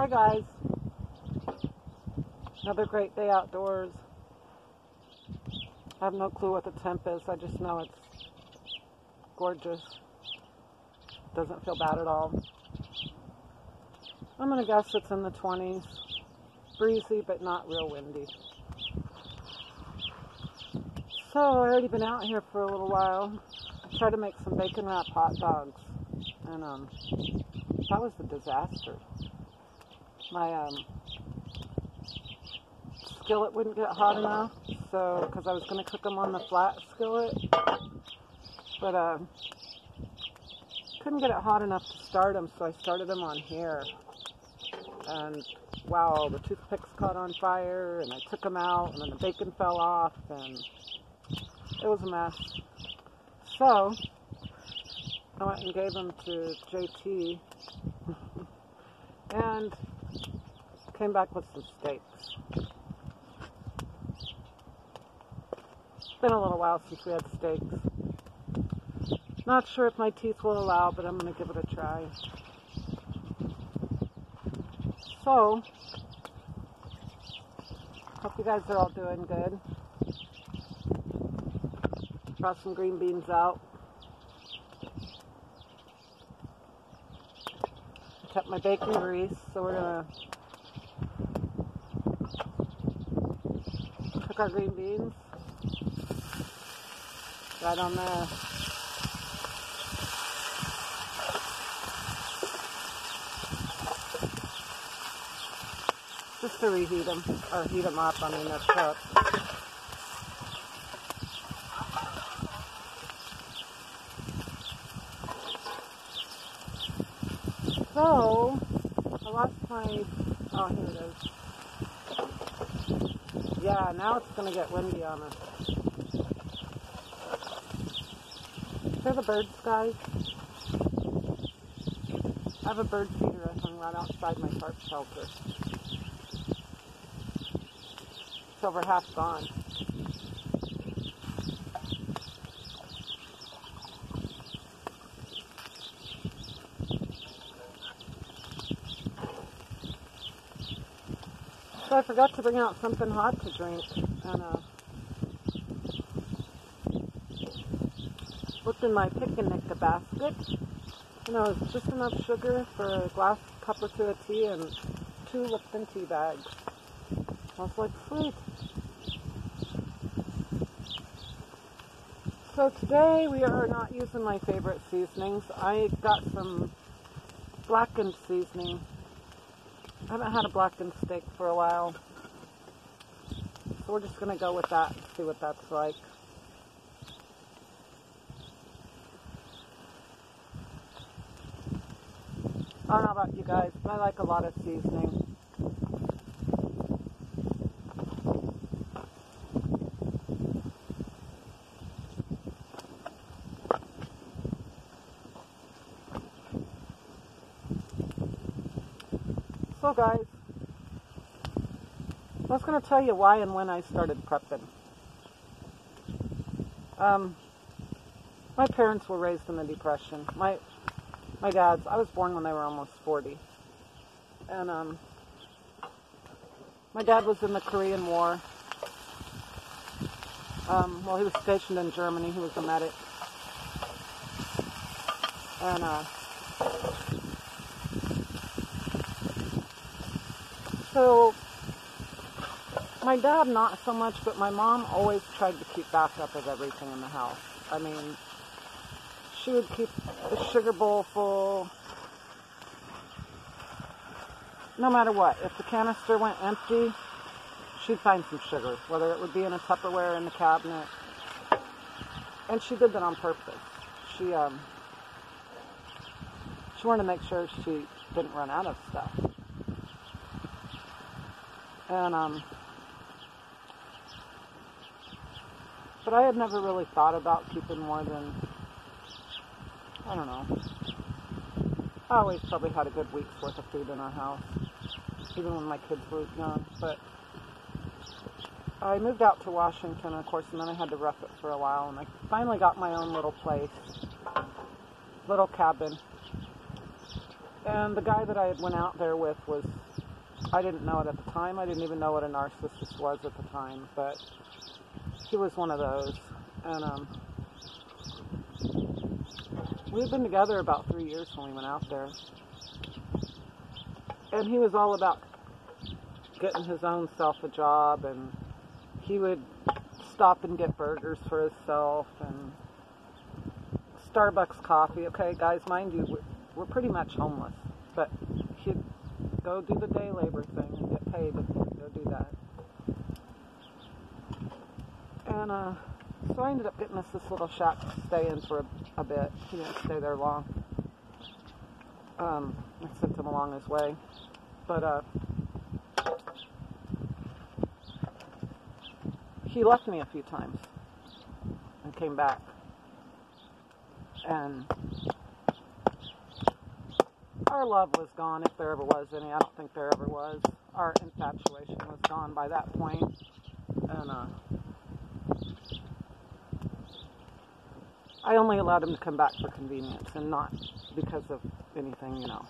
Hi guys. Another great day outdoors. I have no clue what the temp is. I just know it's gorgeous. Doesn't feel bad at all. I'm gonna guess it's in the 20s. Breezy, but not real windy. So I already been out here for a little while. I tried to make some bacon wrap hot dogs, and um, that was a disaster. My um, skillet wouldn't get hot enough, so because I was going to cook them on the flat skillet, but uh, couldn't get it hot enough to start them, so I started them on here. And wow, the toothpicks caught on fire, and I took them out, and then the bacon fell off, and it was a mess. So, I went and gave them to JT and came back with some steaks. It's been a little while since we had steaks. Not sure if my teeth will allow, but I'm going to give it a try. So, hope you guys are all doing good. Brought some green beans out. Kept my bacon grease, so we're gonna green beans right on there. Just to reheat them, or heat them up, I mean they're cooked. So, I lost my, oh here it is. Yeah, now it's going to get windy on us. Hear the birds, guys? I have a bird feeder I hung right outside my tarp shelter. It's over half gone. I forgot to bring out something hot to drink. And uh, looked in my picnic basket. You know, it's just enough sugar for a glass cup or two of tea and two Lipton tea bags. Was like, sweet. So today we are not using my favorite seasonings. I got some blackened seasoning I haven't had a blackened steak for a while. So we're just going to go with that and see what that's like. I don't know about you guys, but I like a lot of seasoning. Guys, I was going to tell you why and when I started prepping. Um, my parents were raised in the Depression. My my dad's, I was born when they were almost 40. And um, my dad was in the Korean War. Um, well, he was stationed in Germany. He was a medic. And uh, so my dad not so much, but my mom always tried to keep backup of everything in the house. I mean, she would keep the sugar bowl full. No matter what, if the canister went empty, she'd find some sugar, whether it would be in a Tupperware in the cabinet. And she did that on purpose. She um, she wanted to make sure she didn't run out of stuff. And, um, but I had never really thought about keeping more than, I don't know. I always probably had a good week's worth of food in our house, even when my kids were young. But I moved out to Washington, of course, and then I had to rough it for a while, and I finally got my own little place, little cabin. And the guy that I had went out there with was I didn't know it at the time. I didn't even know what a narcissist was at the time, but he was one of those. And um, we had been together about three years when we went out there. And he was all about getting his own self a job, and he would stop and get burgers for himself and Starbucks coffee. Okay, guys, mind you, we're, we're pretty much homeless, go do the day labor thing and get paid to go do that. And uh, so I ended up getting us this little shack to stay in for a, a bit. He didn't stay there long. Um, I sent him along his way, but uh, he left me a few times and came back. And our love was gone, if there ever was any. I don't think there ever was. Our infatuation was gone by that point. And uh, I only allowed him to come back for convenience and not because of anything, you know,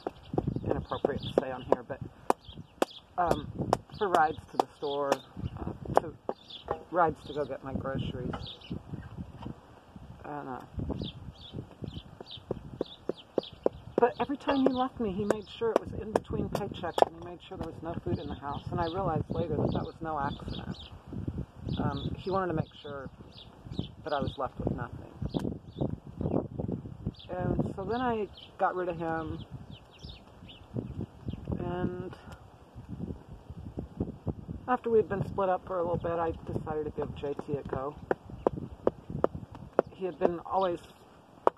inappropriate to say on here, but um, for rides to the store, uh, to rides to go get my groceries. And, uh, but every time he left me, he made sure it was in between paychecks and he made sure there was no food in the house. And I realized later that that was no accident. Um, he wanted to make sure that I was left with nothing. And so then I got rid of him. And after we'd been split up for a little bit, I decided to give JT a go. He had been always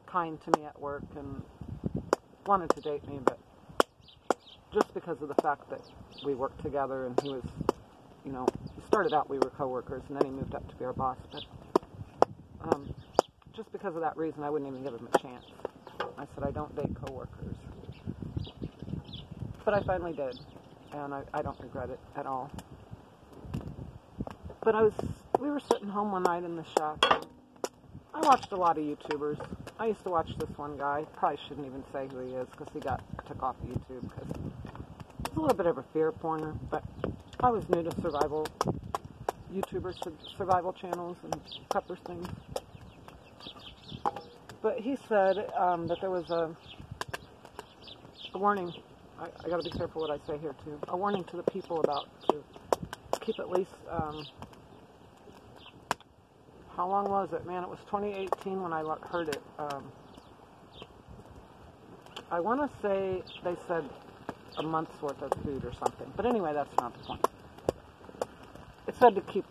kind to me at work and wanted to date me, but just because of the fact that we worked together and he was, you know, he started out we were coworkers and then he moved up to be our boss, but um, just because of that reason, I wouldn't even give him a chance. I said I don't date coworkers, but I finally did, and I, I don't regret it at all. But I was, we were sitting home one night in the shack. I watched a lot of YouTubers. I used to watch this one guy. Probably shouldn't even say who he is because he got took off YouTube because he's a little bit of a fear porner. But I was new to survival YouTubers, survival channels, and prepper things. But he said um, that there was a, a warning. I, I got to be careful what I say here too. A warning to the people about to keep at least um, how long was it? Man, it was 2018 when I heard it. Um, I want to say they said a month's worth of food or something. But anyway, that's not the point. It said to keep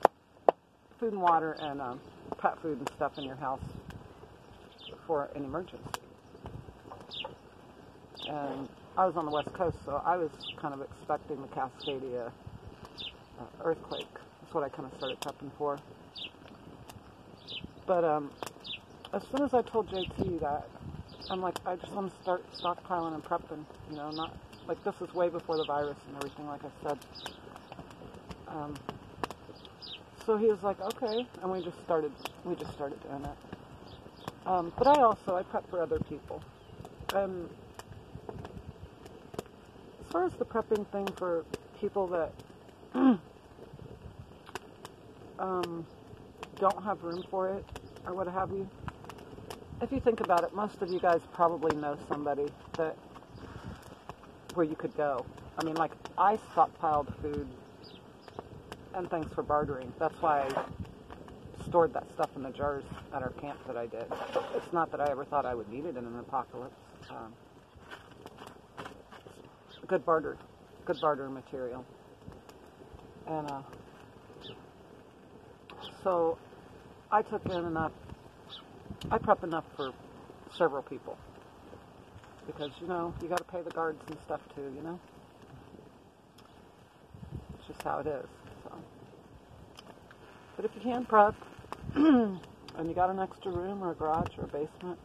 food and water and um, pet food and stuff in your house for an emergency. And I was on the west coast, so I was kind of expecting the Cascadia uh, earthquake. That's what I kind of started prepping for. But um, as soon as I told JT that, I'm like, I just want to start stockpiling and prepping. You know, not like this was way before the virus and everything. Like I said. Um, so he was like, okay, and we just started. We just started doing it. Um, but I also I prep for other people. And as far as the prepping thing for people that um, don't have room for it or what have you, if you think about it, most of you guys probably know somebody that where you could go. I mean, like I stockpiled food and thanks for bartering. That's why I stored that stuff in the jars at our camp that I did. It's not that I ever thought I would need it in an apocalypse. Um, good barter, good barter material. And uh, so I took in enough, I prep enough for several people. Because, you know, you got to pay the guards and stuff too, you know? It's just how it is. So. But if you can prep, and you got an extra room or a garage or a basement,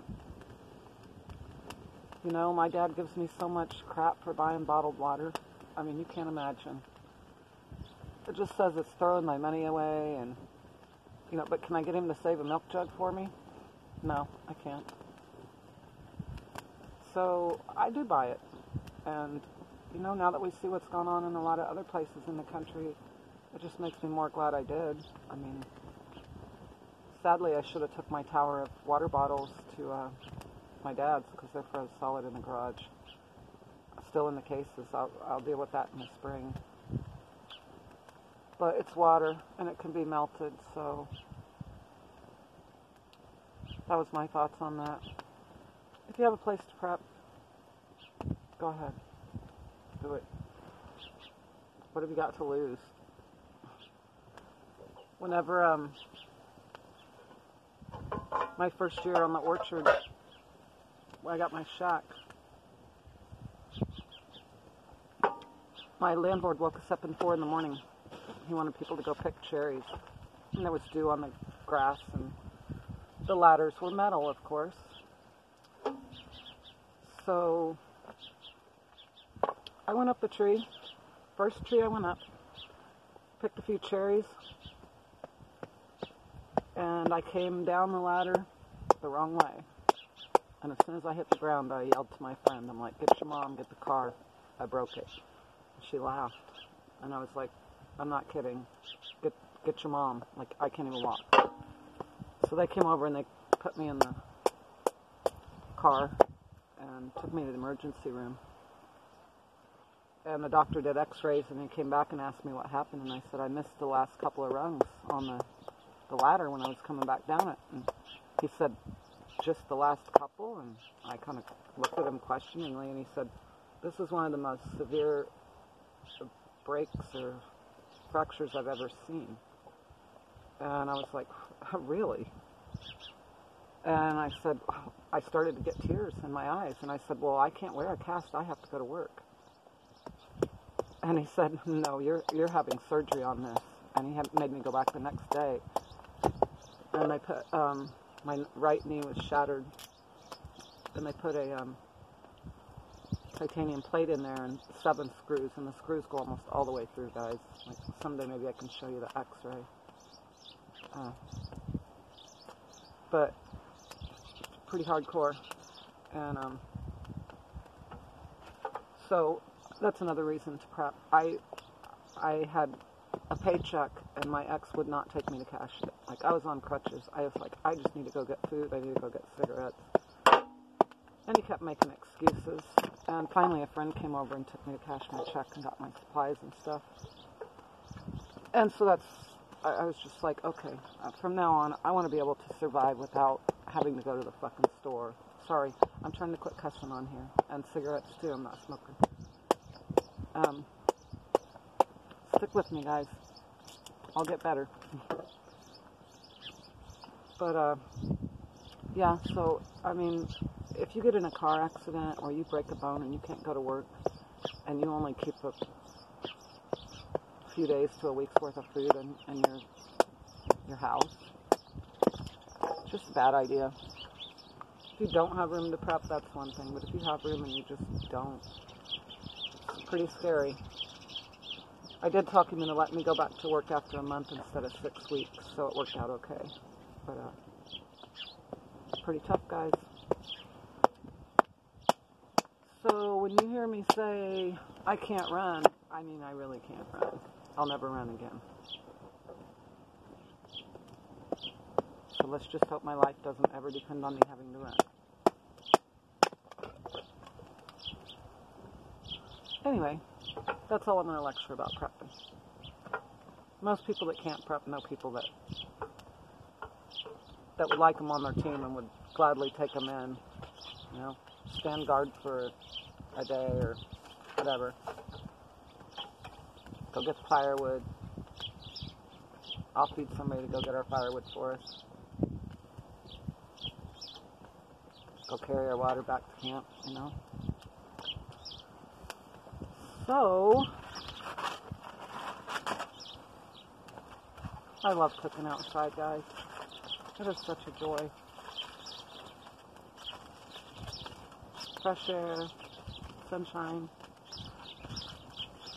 you know, my dad gives me so much crap for buying bottled water. I mean, you can't imagine. It just says it's throwing my money away and you know, but can I get him to save a milk jug for me? No, I can't. So I do buy it. And, you know, now that we see what's going on in a lot of other places in the country, it just makes me more glad I did. I mean, sadly, I should have took my tower of water bottles to uh, my dad's because they're froze solid in the garage. Still in the cases. I'll, I'll deal with that in the spring. But it's water and it can be melted, so that was my thoughts on that. If you have a place to prep, go ahead. Do it. What have you got to lose? Whenever um my first year on the orchard, I got my shack, my landlord woke us up in four in the morning. He wanted people to go pick cherries, and there was dew on the grass, and the ladders were metal, of course. So I went up the tree. First tree I went up, picked a few cherries, and I came down the ladder the wrong way. And as soon as I hit the ground, I yelled to my friend, I'm like, get your mom, get the car. I broke it. She laughed. And I was like, I'm not kidding. Get, get your mom. Like, I can't even walk. So they came over and they put me in the car and took me to the emergency room. And the doctor did x-rays and he came back and asked me what happened. And I said, I missed the last couple of rungs on the, the ladder when I was coming back down it. And he said, just the last couple? And I kind of looked at him questioningly and he said, this is one of the most severe breaks or fractures I've ever seen. And I was like, really? And I said, I started to get tears in my eyes. And I said, well, I can't wear a cast. I have to go to work. And he said, no, you're, you're having surgery on this. And he had, made me go back the next day. And they put, um, my right knee was shattered. And they put a um, titanium plate in there and seven screws. And the screws go almost all the way through, guys. Like someday maybe I can show you the x-ray. Uh, but pretty hardcore. And um, so that's another reason to prep. I I had a paycheck and my ex would not take me to cash it. Like I was on crutches. I was like, I just need to go get food. I need to go get cigarettes. And he kept making excuses. And finally a friend came over and took me to cash my check and got my supplies and stuff. And so that's, I, I was just like, okay, uh, from now on, I want to be able to survive without having to go to the fucking store. Sorry, I'm trying to quit cussing on here. And cigarettes too, I'm not smoking. Um, stick with me, guys. I'll get better. but, uh, yeah, so, I mean, if you get in a car accident or you break a bone and you can't go to work and you only keep a few days to a week's worth of food in, in your, your house, just a bad idea. If you don't have room to prep, that's one thing, but if you have room and you just don't, it's pretty scary. I did talk him into letting me go back to work after a month instead of six weeks, so it worked out okay. But, uh, pretty tough, guys. So when you hear me say, I can't run, I mean, I really can't run. I'll never run again. So let's just hope my life doesn't ever depend on me having to run. Anyway, that's all I'm going to lecture about prepping. Most people that can't prep know people that that would like them on their team and would gladly take them in. You know, stand guard for a day or whatever. Go get the firewood. I'll feed somebody to go get our firewood for us. Go carry our water back to camp, you know. So, I love cooking outside, guys. It is such a joy. Fresh air, sunshine,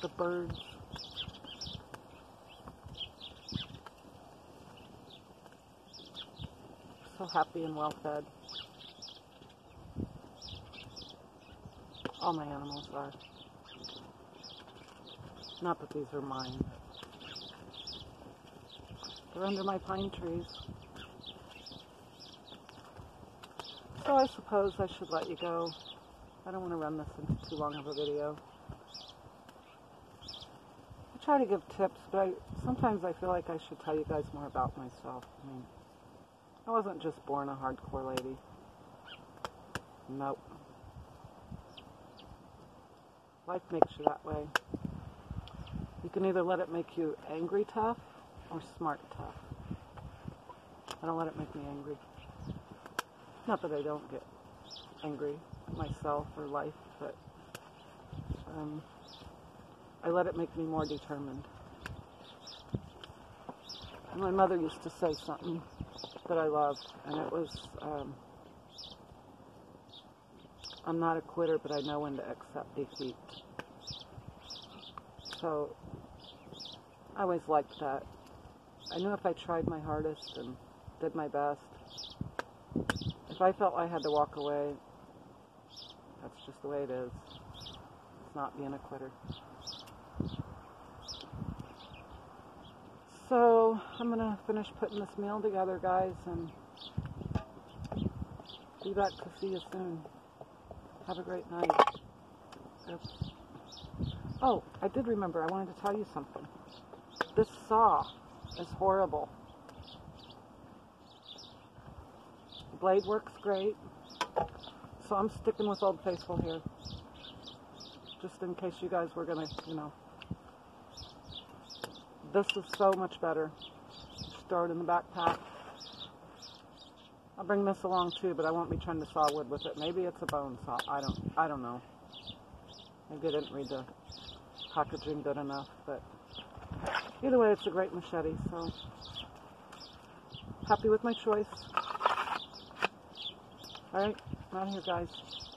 the birds. So happy and well fed. All my animals are. Not that these are mine. They're under my pine trees. So I suppose I should let you go. I don't want to run this into too long of a video. I try to give tips, but I, sometimes I feel like I should tell you guys more about myself. I mean, I wasn't just born a hardcore lady. Nope. Life makes you that way. You can either let it make you angry tough or smart tough. I don't let it make me angry. Not that I don't get angry myself or life, but um, I let it make me more determined. And my mother used to say something that I loved, and it was, um, I'm not a quitter, but I know when to accept defeat. So I always liked that. I knew if I tried my hardest and did my best, if I felt I had to walk away, that's just the way it is. It's not being a quitter. So I'm going to finish putting this meal together, guys, and be back to see you soon. Have a great night. Oh, I did remember. I wanted to tell you something. This saw is horrible. The blade works great. So I'm sticking with Old Faithful here. Just in case you guys were going to, you know. This is so much better. Just throw it in the backpack. I'll bring this along too, but I won't be trying to saw wood with it. Maybe it's a bone saw. I don't I don't know. Maybe I didn't read the packaging good enough, but either way it's a great machete, so happy with my choice. Alright, out of here guys.